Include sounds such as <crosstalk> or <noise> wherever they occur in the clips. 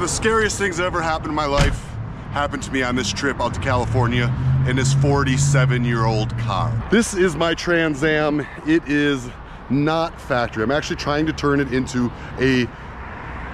of the scariest things that ever happened in my life happened to me on this trip out to California in this 47 year old car. This is my Trans Am. It is not factory. I'm actually trying to turn it into a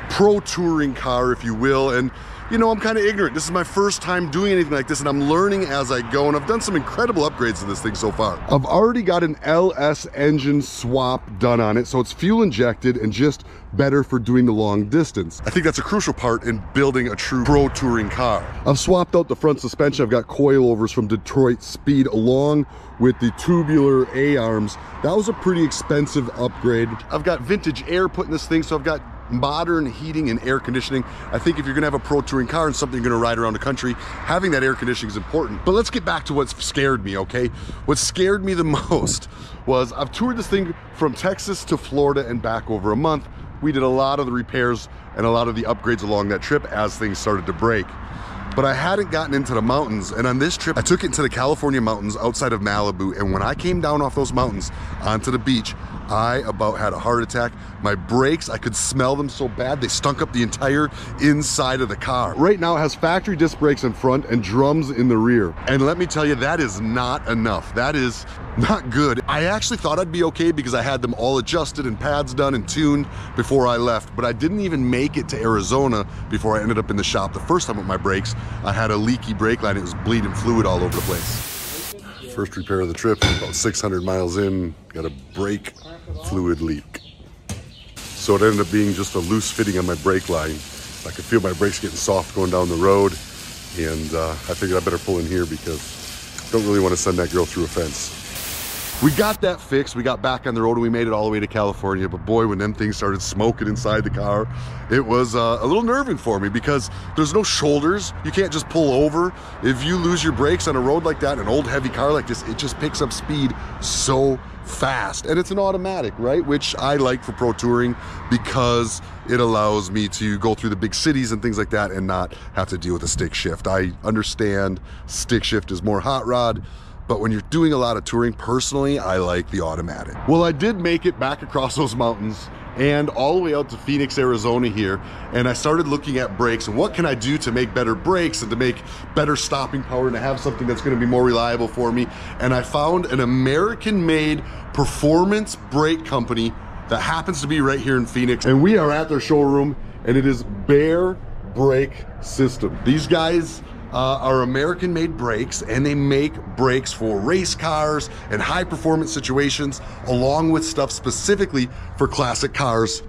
pro touring car, if you will. And you know, I'm kind of ignorant. This is my first time doing anything like this and I'm learning as I go and I've done some incredible upgrades to this thing so far. I've already got an LS engine swap done on it, so it's fuel injected and just better for doing the long distance. I think that's a crucial part in building a true pro touring car. I've swapped out the front suspension. I've got coilovers from Detroit Speed along with the tubular A-arms. That was a pretty expensive upgrade. I've got vintage air put in this thing, so I've got modern heating and air conditioning. I think if you're gonna have a pro touring car and something you're gonna ride around the country, having that air conditioning is important. But let's get back to what scared me, okay? What scared me the <laughs> most was I've toured this thing from Texas to Florida and back over a month. We did a lot of the repairs and a lot of the upgrades along that trip as things started to break but I hadn't gotten into the mountains. And on this trip, I took it into the California mountains outside of Malibu. And when I came down off those mountains onto the beach, I about had a heart attack. My brakes, I could smell them so bad, they stunk up the entire inside of the car. Right now it has factory disc brakes in front and drums in the rear. And let me tell you, that is not enough. That is not good. I actually thought I'd be okay because I had them all adjusted and pads done and tuned before I left, but I didn't even make it to Arizona before I ended up in the shop the first time with my brakes. I had a leaky brake line. It was bleeding fluid all over the place. First repair of the trip, about 600 miles in, got a brake fluid leak. So it ended up being just a loose fitting on my brake line. I could feel my brakes getting soft going down the road. And uh, I figured I better pull in here because I don't really want to send that girl through a fence. We got that fixed. We got back on the road and we made it all the way to California. But boy, when them things started smoking inside the car, it was uh, a little nerving for me because there's no shoulders. You can't just pull over. If you lose your brakes on a road like that, an old heavy car like this, it just picks up speed so fast. And it's an automatic, right? Which I like for pro touring because it allows me to go through the big cities and things like that and not have to deal with a stick shift. I understand stick shift is more hot rod but when you're doing a lot of touring, personally, I like the automatic. Well, I did make it back across those mountains and all the way out to Phoenix, Arizona here. And I started looking at brakes and what can I do to make better brakes and to make better stopping power and to have something that's gonna be more reliable for me. And I found an American made performance brake company that happens to be right here in Phoenix. And we are at their showroom and it is Baer Brake System. These guys uh, are American made brakes and they make brakes for race cars and high performance situations along with stuff specifically for classic cars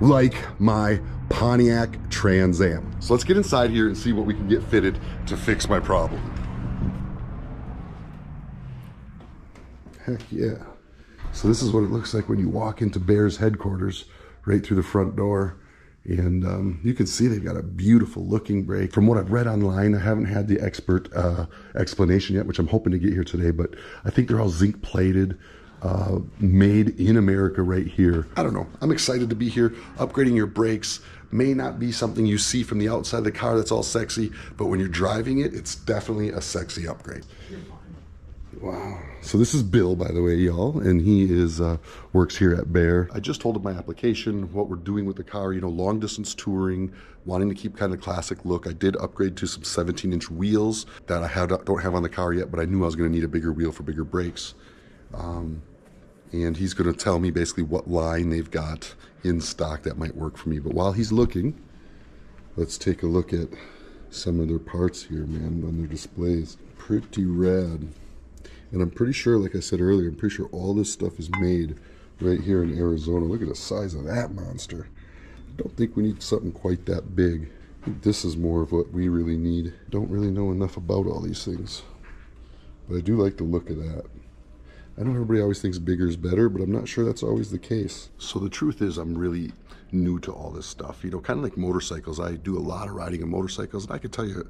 like my Pontiac Trans Am. So let's get inside here and see what we can get fitted to fix my problem. Heck yeah. So this is what it looks like when you walk into Baer's headquarters right through the front door. And um, you can see they've got a beautiful looking brake. From what I've read online, I haven't had the expert uh, explanation yet, which I'm hoping to get here today, but I think they're all zinc plated, uh, made in America right here. I don't know. I'm excited to be here. Upgrading your brakes may not be something you see from the outside of the car that's all sexy, but when you're driving it, it's definitely a sexy upgrade. Wow. So this is Bill, by the way, y'all, and he is uh, works here at Baer. I just told him my application, what we're doing with the car, you know, long distance touring, wanting to keep kind of classic look. I did upgrade to some 17 inch wheels that I have, don't have on the car yet, but I knew I was going to need a bigger wheel for bigger brakes. Um, and he's going to tell me basically what line they've got in stock that might work for me. But while he's looking, let's take a look at some of their parts here, man, on their displays. Pretty rad. And I'm pretty sure, like I said earlier, I'm pretty sure all this stuff is made right here in Arizona. Look at the size of that monster. I don't think we need something quite that big. this is more of what we really need. Don't really know enough about all these things. But I do like the look of that. I know everybody always thinks bigger is better, but I'm not sure that's always the case. So the truth is I'm really new to all this stuff. You know, kind of like motorcycles. I do a lot of riding in motorcycles, and I can tell you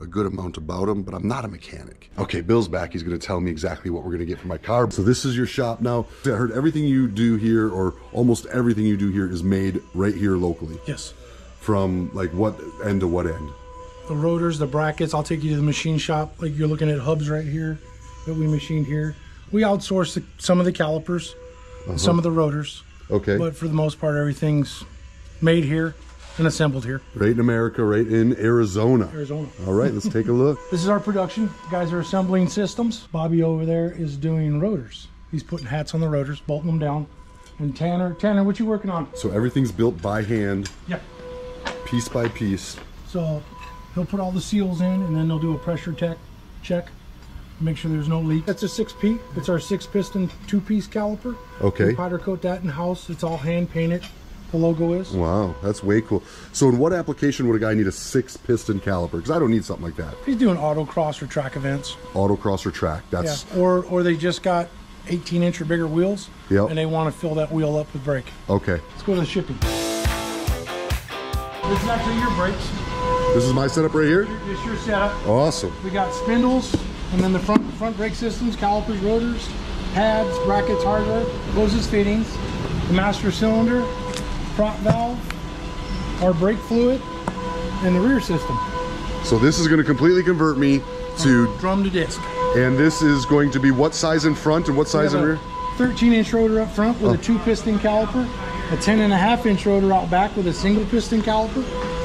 a good amount about them, but I'm not a mechanic. Okay, Bill's back. He's going to tell me exactly what we're going to get for my car. So this is your shop now. I heard everything you do here, or almost everything you do here, is made right here locally. Yes. From like what end to what end? The rotors, the brackets. I'll take you to the machine shop. Like you're looking at hubs right here that we machined here. We outsource the, some of the calipers, uh -huh. some of the rotors. Okay. But for the most part, everything's made here and assembled here, Right in America, right in Arizona. Arizona. All right, let's take a look. <laughs> This is our production. The guys are assembling systems. Bobby over there is doing rotors. He's putting hats on the rotors, bolting them down. And Tanner, Tanner, what you working on? So everything's built by hand, Yeah. piece by piece. So he'll put all the seals in, and then they'll do a pressure tech check, make sure there's no leak. That's a six P. It's our six piston two piece caliper. Okay. We powder coat that in house. It's all hand painted. The logo is. Wow, that's way cool. So in what application would a guy need a six piston caliper? Because I don't need something like that. He's doing autocross or track events. Autocross or track. Yeah. That's Or or they just got 18 inch or bigger wheels. Yep. And they want to fill that wheel up with brake. okay. Let's go to the shipping. This is actually your brakes. This is my setup right here. This is your setup. Awesome. We got spindles, and then the front front brake systems, calipers, rotors, pads, brackets, hardware, hoses, fittings, the master cylinder, prop valve, our brake fluid, and the rear system. So this is going to completely convert me to, Drum to disc. and this is going to be what size in front and what size in rear? 13 inch rotor up front with Oh. a two piston caliper, a 10 and a half inch rotor out back with a single piston caliper,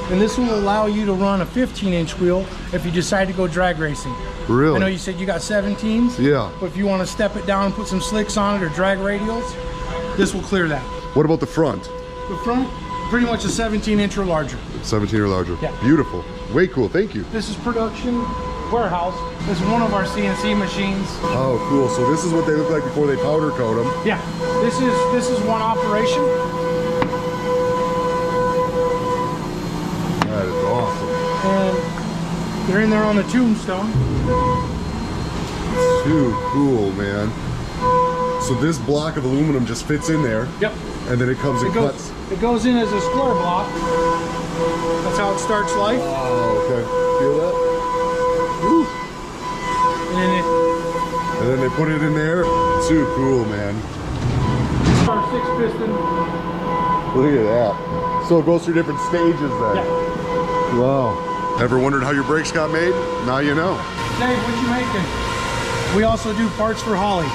and this will allow you to run a 15 inch wheel if you decide to go drag racing. Really? I know you said you got 17s. Yeah. But if you want to step it down and put some slicks on it or drag radials, this will clear that. What about the front? The front, pretty much a 17 inch or larger. 17 or larger. Yeah. Beautiful. Way cool. Thank you. This is production warehouse. This is one of our CNC machines. Oh, cool. So this is what they look like before they powder coat them. Yeah, this is this is one operation. That is awesome. and they're in there on the tombstone. Too cool, man. So this block of aluminum just fits in there, Yep. and then it comes and It goes cuts. it goes in as a square block. That's how it starts life. Oh, okay. Feel that? Woo. And then it And then they put it in there. Too cool, man. starts six piston. Look at that. So it goes through different stages then. Yeah. Wow. Ever wondered how your brakes got made? Now you know. Dave, what you making? We also do parts for Holley.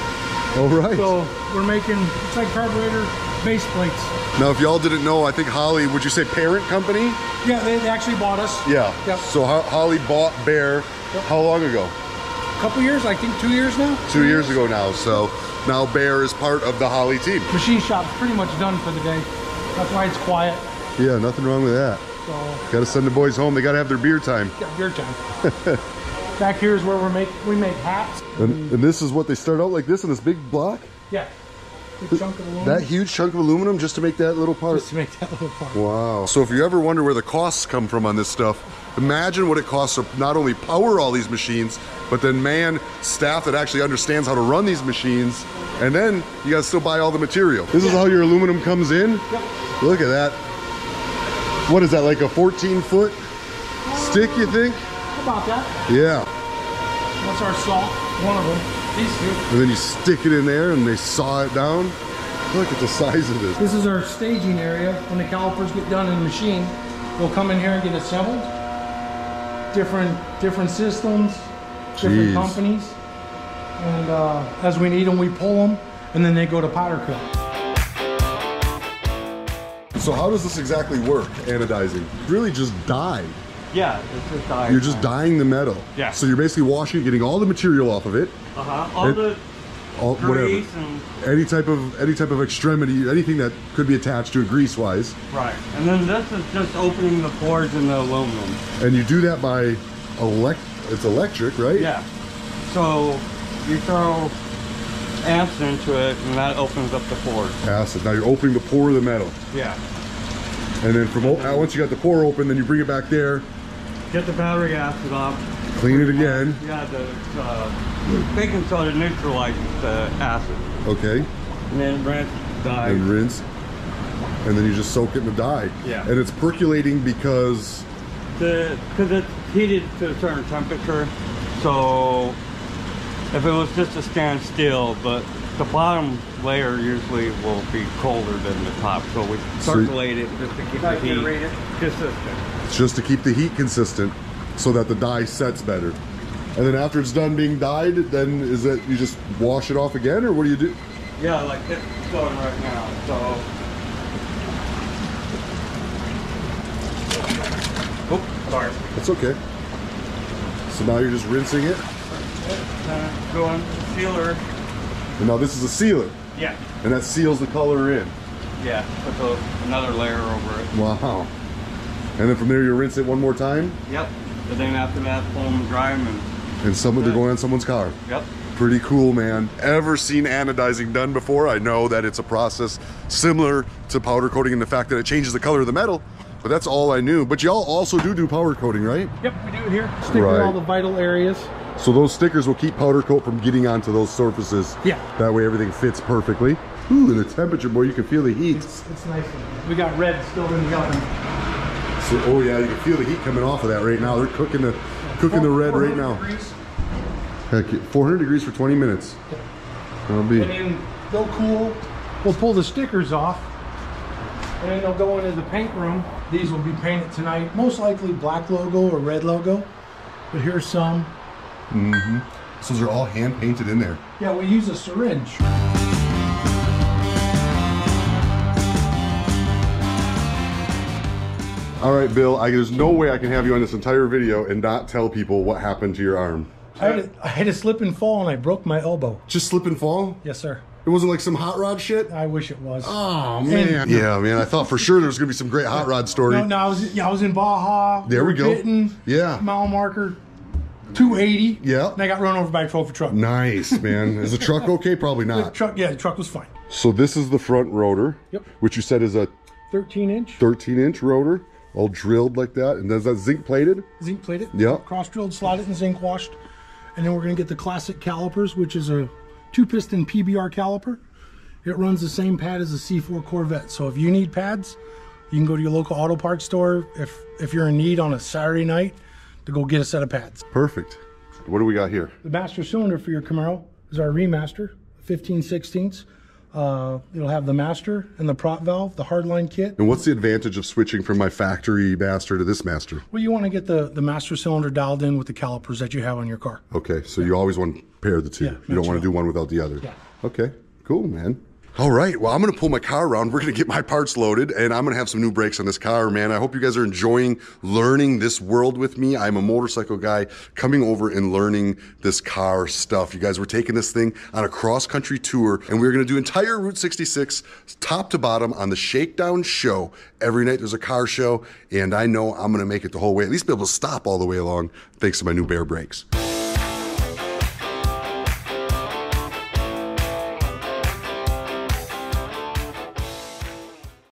All right. So we're making it's like carburetor base plates. now, if y'all didn't know, I think Holley, would you say parent company? Yeah, they, they actually bought us. Yeah. Yep. So Ho- Holley bought Baer how long ago? A couple years, I think two years now. Two years ago now. So now Baer is part of the Holley team. Machine shop's pretty much done for the day. That's why it's quiet. Yeah, nothing wrong with that. So Got to send the boys home. They got to have their beer time. got beer time. <laughs> Back here is where we make we make hats. And, and this is what they start out like this in this big block? Yeah. Big chunk of aluminum. That huge chunk of aluminum just to make that little part? just to make that little part. Wow. So if you ever wonder where the costs come from on this stuff, imagine what it costs to not only power all these machines, but then man, staff that actually understands how to run these machines, and then you gotta still buy all the material. This is how your aluminum comes in? Yep. Look at that. What is that, like a 14 foot stick, you think? About that? Yeah. That's our saw. One of them. These two. And then you stick it in there and they saw it down. Look at the size of this. This is our staging area. When the calipers get done in the machine, they'll come in here and get assembled. Different different systems, different Jeez. companies. And uh, as we need them, we pull them, and then they go to powder coat. So how does this exactly work, anodizing? Really just dye. Yeah, it's just dye. You're just dyeing the metal. Yeah. So you're basically washing getting all the material off of it, Uh-huh. All It- the all, whatever. grease and Any type of any type of extremity, anything that could be attached to it grease-wise, right, and then this is just opening the pores in the aluminum. and you do that by elect. It's electric, right? Yeah. So you throw amps into it, and that opens up the pores. Acid. Now you're opening the pore of the metal, Yeah. and then from o- uh, once you got the pore open, then you bring it back there, Get the battery acid off. clean it again. Yeah, the uh, baking soda neutralizes the acid, Okay. and then rinse, dye. and rinse, and then you just soak it in the dye. Yeah. And it's percolating because The because it's heated to a certain temperature, so if it was just a standstill, but the bottom layer usually will be colder than the top, so we So- circulate it just to keep the heat consistent. it's just to keep the heat consistent, so that the dye sets better. And then after it's done being dyed, then is it you just wash it off again, or what do you do? Yeah, like it's going right now. So Sorry. That's okay. So now you're just rinsing it. Uh, go on sealer. And now this is a sealer. Yeah. And that seals the color in. Yeah. Put the, another layer over it. Wow. And then from there you rinse it one more time. Yep. And then after that, pull them, dry them, and And someone they're going on someone's car. yep. Pretty cool, man. Ever seen anodizing done before? I know that it's a process similar to powder coating in the fact that it changes the color of the metal, but that's all I knew. But y'all also do do powder coating, right? Yep, we do it here. Stick Right. in all the vital areas. So those stickers will keep powder coat from getting onto those surfaces. Yeah. That way everything fits perfectly. Ooh, and the temperature, boy, you can feel the heat. It's, it's nice. We got red still in the oven. So, oh yeah, you can feel the heat coming off of that right now. They're cooking the cooking the red right now. degrees. Heck, 400 degrees for 20 minutes. That'll be. And then they'll cool. We'll pull the stickers off. And then they'll go into the paint room. These will be painted tonight. Most likely black logo or red logo. But here's some. Mm-hmm. So they're all hand painted in there. Yeah, we use a syringe. All right, Bill. I, there's no way I can have you on this entire video and not tell people what happened to your arm. I had, a, I had a slip and fall and I broke my elbow. Just slip and fall. Yes, sir. It wasn't like some hot rod shit. I wish it was. Oh man. yeah, man. I thought for sure there was gonna be some great hot rod story. No, no, I was yeah, I was in Baja. There we go. Hitting Yeah. Mile marker 280. Yeah. And I got run over by a trophy truck. Nice, man. <laughs> Is the truck okay? Probably The not. truck, yeah, the truck was fine. So this is the front rotor, Yep. which you said is a 13 inch, 13 inch rotor, all drilled like that. And is that zinc plated? zinc plated. Yeah. Cross drilled, slotted, and zinc washed. And then we're going to get the classic calipers, which is a two piston PBR caliper. It runs the same pad as a C4 Corvette. So if you need pads, you can go to your local auto parts store. If if you're in need on a Saturday night, to go get a set of pads. Perfect. What do we got here? The master cylinder for your Camaro is our remaster, 15 16ths. Uh, it'll have the master and the prop valve, the hardline kit. And what's the advantage of switching from my factory master to this master? Well, you want to get the, the master cylinder dialed in with the calipers that you have on your car. Okay, so you always want to pair the two. Yeah, you don't want to do one without the other. Yeah. Okay, cool, man. All right, well, I'm going to pull my car around. We're going to get my parts loaded, and I'm going to have some new brakes on this car, man. I hope you guys are enjoying learning this world with me. I'm a motorcycle guy coming over and learning this car stuff. You guys, we're taking this thing on a cross country tour, and we're going to do entire Route 66 top to bottom on the Shakedown Show. Every night there's a car show, and I know I'm going to make it the whole way, at least be able to stop all the way along, thanks to my new Baer brakes.